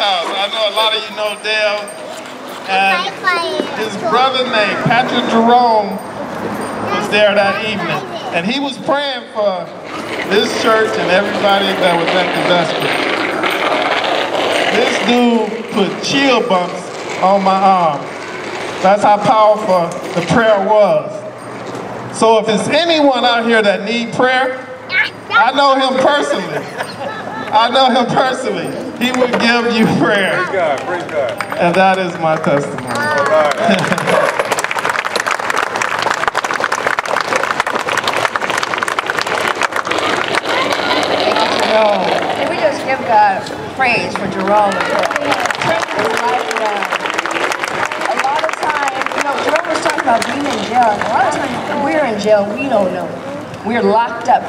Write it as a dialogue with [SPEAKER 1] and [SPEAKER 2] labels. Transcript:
[SPEAKER 1] house. I know a lot of you know Dale. And his brother named Patrick Jerome was there that evening. And he was praying for this church and everybody that was at the vestry. This dude put chill bumps on my arm. That's how powerful the prayer was. So if there's anyone out here that need prayer, I know him personally. I know him personally. He would give you prayer.
[SPEAKER 2] Praise God, praise God.
[SPEAKER 1] And that is my testimony.
[SPEAKER 2] All right.
[SPEAKER 3] Jerome. Can we just give God praise for Jerome and for turning his life around? A lot of times, you know, Jerome was talking about being in jail. A lot of times when we're in jail, we don't know. We're locked up.